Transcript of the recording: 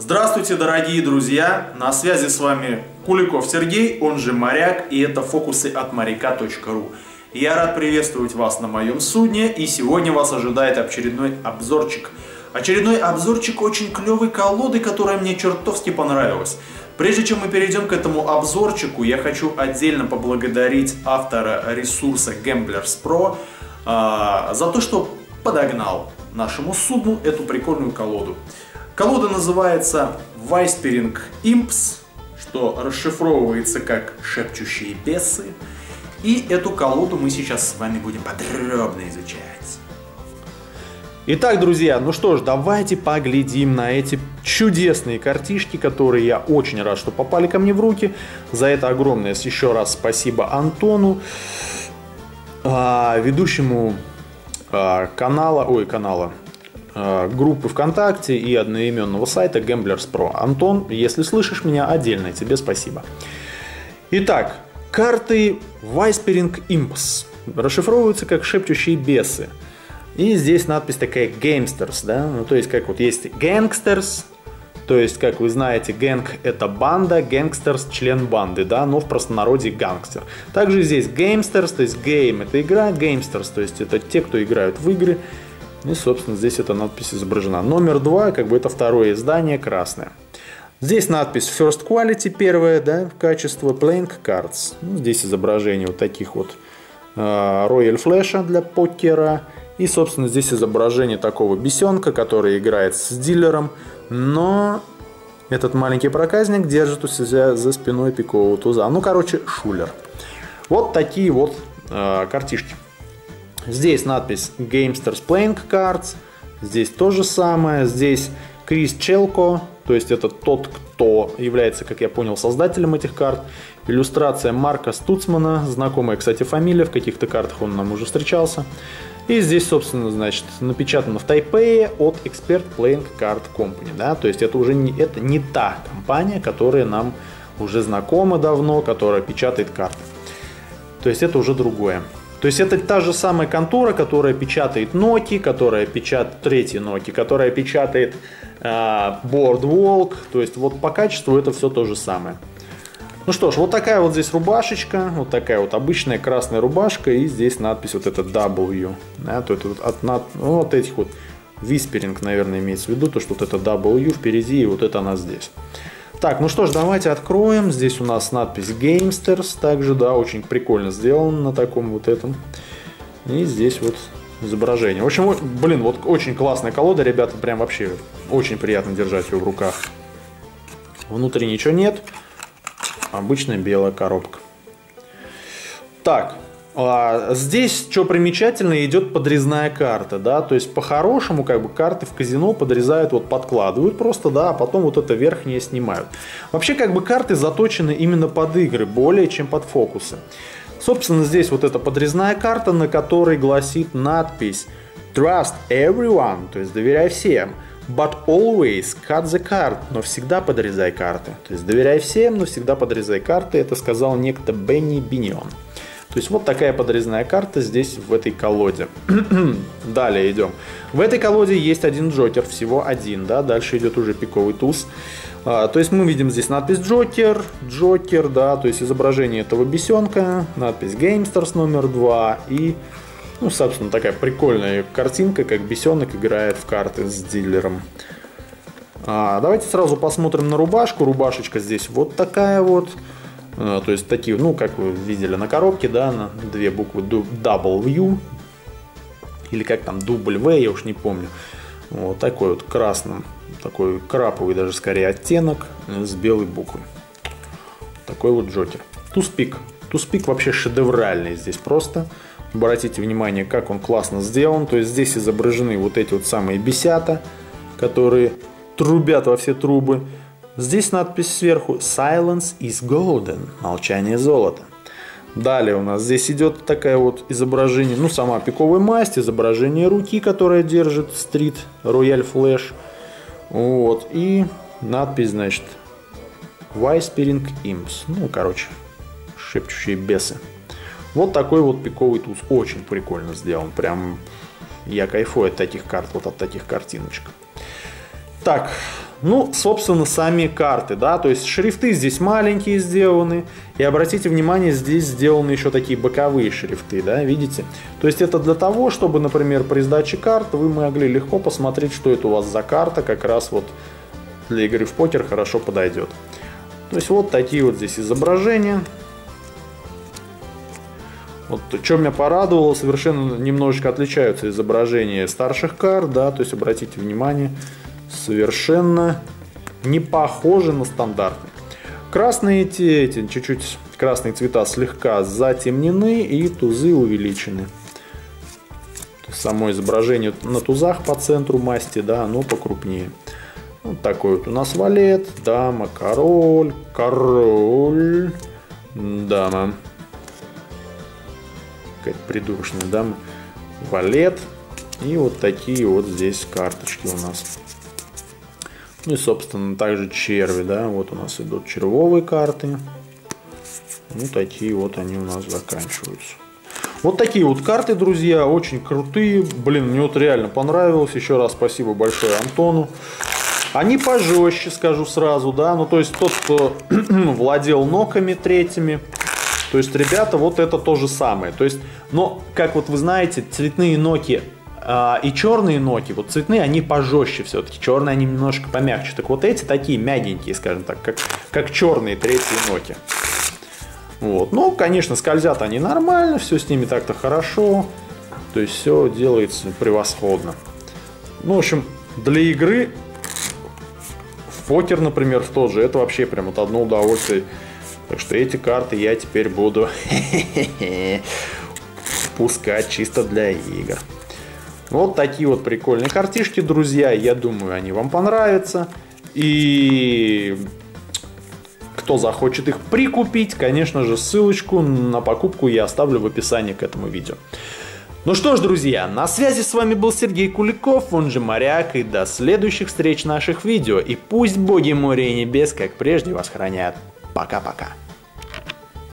Здравствуйте, дорогие друзья! На связи с вами Куликов Сергей, он же Моряк, и это фокусы от моряка.ру. Я рад приветствовать вас на моем судне, и сегодня вас ожидает очередной обзорчик. Очередной обзорчик очень клевой колоды, которая мне чертовски понравилась. Прежде чем мы перейдем к этому обзорчику, я хочу отдельно поблагодарить автора ресурса Gamblers Pro э, за то, что подогнал нашему судну эту прикольную колоду. Колода называется Whispering Imps, что расшифровывается как «шепчущие бесы». И эту колоду мы сейчас с вами будем подробно изучать. Итак, друзья, ну что ж, давайте поглядим на эти чудесные картишки, которые я очень рад, что попали ко мне в руки. За это огромное еще раз спасибо Антону, а, ведущему а, канала, ой, канала, группы ВКонтакте и одноименного сайта Gamblers Pro. Антон, если слышишь меня, отдельно тебе спасибо. Итак, карты Whispering Imps расшифровываются как шепчущие бесы. И здесь надпись такая Gamesters, да, ну то есть как вот есть Gangsters, то есть, как вы знаете, гэнг это банда, гэнгстерс член банды, да, но в простонародье гангстер. Также здесь gamesters, то есть game это игра, gamesters, то есть это те, кто играют в игры. И, собственно, здесь эта надпись изображена. Номер два, как бы это второе издание, красное. Здесь надпись First Quality, первое, да, качество Playing Cards. Ну, здесь изображение вот таких вот э, Royal Flush для покера. И, собственно, здесь изображение такого бесенка, который играет с дилером, но этот маленький проказник держит у себя за спиной пикового туза. Ну, короче, шулер. Вот такие вот э, картишки. Здесь надпись Gamesters Playing Cards. Здесь то же самое. Здесь Крис Челко, то есть это тот, кто является, как я понял, создателем этих карт. Иллюстрация Марка Стуцмана, знакомая, кстати, фамилия, в каких-то картах он нам уже встречался. И здесь, собственно, значит, напечатано в Тайпее от Expert Playing Card Company. Да? То есть это уже не, это не та компания, которая нам уже знакома давно, которая печатает карты. То есть это уже другое. То есть это та же самая контора, которая печатает Nokia, которая печатает третьи Nokia, которая печатает э, Boardwalk. То есть вот по качеству это все то же самое. Ну что ж, вот такая вот здесь рубашечка, вот такая вот обычная красная рубашка, и здесь надпись вот это W. Да, то это вот, от, ну, вот этих вот висперинг, наверное, имеется в виду, то что вот это W впереди, и вот это она здесь. Так, ну что ж, давайте откроем. Здесь у нас надпись Gamesters, также, да, очень прикольно сделано на таком вот этом. И здесь вот изображение. В общем, блин, вот очень классная колода, ребята, прям вообще очень приятно держать ее в руках. Внутри ничего нет. Обычная белая коробка. Так, а здесь, что примечательно, идет подрезная карта, да, то есть по-хорошему, как бы, карты в казино подрезают, вот подкладывают просто, да, а потом вот это верхнее снимают. Вообще, как бы, карты заточены именно под игры, более чем под фокусы. Собственно, здесь вот эта подрезная карта, на которой гласит надпись Trust everyone, то есть доверяй всем. But always cut the card, но всегда подрезай карты. То есть доверяй всем, но всегда подрезай карты. Это сказал некто Бенни Бинион. То есть вот такая подрезная карта здесь в этой колоде. Далее идем. В этой колоде есть один Джокер, всего один, да, дальше идет уже пиковый туз. А, то есть мы видим здесь надпись Джокер, Джокер, да, то есть изображение этого бесенка, надпись Gamesters номер 2 и ну, собственно, такая прикольная картинка, как бесенок играет в карты с дилером. А, давайте сразу посмотрим на рубашку. Рубашечка здесь вот такая вот. А, то есть такие, ну, как вы видели на коробке, да, на две буквы W. Или как там, W, я уж не помню. Вот такой вот красным, такой краповый даже скорее оттенок с белой буквой. Такой вот Джокер. Туспик. Туспик вообще шедевральный здесь просто. Обратите внимание, как он классно сделан. То есть здесь изображены вот эти вот самые бесята, которые трубят во все трубы. Здесь надпись сверху Silence is golden. Молчание золота. Далее у нас здесь идет такая вот изображение, ну сама пиковая масть, изображение руки, которая держит стрит Royal Flash. Вот. И надпись, значит, Whispering Imps. Ну, короче, шепчущие бесы. Вот такой вот пиковый туз. Очень прикольно сделан. Прям я кайфую от таких карт, вот от таких картиночек. Так, Ну, собственно, сами карты, да, то есть шрифты здесь маленькие сделаны, и обратите внимание, здесь сделаны еще такие боковые шрифты, да, видите? То есть это для того, чтобы, например, при сдаче карт вы могли легко посмотреть, что это у вас за карта, как раз вот для игры в покер хорошо подойдет. То есть вот такие вот здесь изображения. Вот что меня порадовало, совершенно немножечко отличаются изображения старших карт, да, то есть обратите внимание, совершенно не похожи на стандартные. Красные эти, эти чуть-чуть красные цвета слегка затемнены и тузы увеличены. Само изображение на тузах по центру масти, да, оно покрупнее. Вот такой вот у нас валет, дама, король, король, дама. Какая-то придурочная дама. Валет. И вот такие вот здесь карточки у нас. Ну и, собственно, также черви, да, вот у нас идут червовые карты. Ну, такие вот они у нас заканчиваются. Вот такие вот карты, друзья, очень крутые. Блин, мне вот реально понравилось. Еще раз спасибо большое Антону. Они пожестче, скажу сразу, да. Ну, то есть тот, кто владел ноками третьими, то есть, ребята, вот это то же самое. То есть, но, как вот вы знаете, цветные ноки и черные ноки, вот цветные, они пожестче все-таки, черные они немножко помягче. Так вот эти такие мягенькие, скажем так, как, как черные третьи ноки. Вот. Ну, конечно, скользят они нормально, все с ними так-то хорошо. То есть все делается превосходно. Ну, в общем, для игры в например, в тот же, это вообще прям вот одно удовольствие. Так что эти карты я теперь буду пускать чисто для игр. Вот такие вот прикольные картишки, друзья. Я думаю, они вам понравятся. И кто захочет их прикупить, конечно же, ссылочку на покупку я оставлю в описании к этому видео. Ну что ж, друзья, на связи с вами был Сергей Куликов, он же Моряк, и до следующих встреч наших видео. И пусть боги моря и небес, как прежде, вас хранят. Пока-пока.